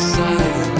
suicide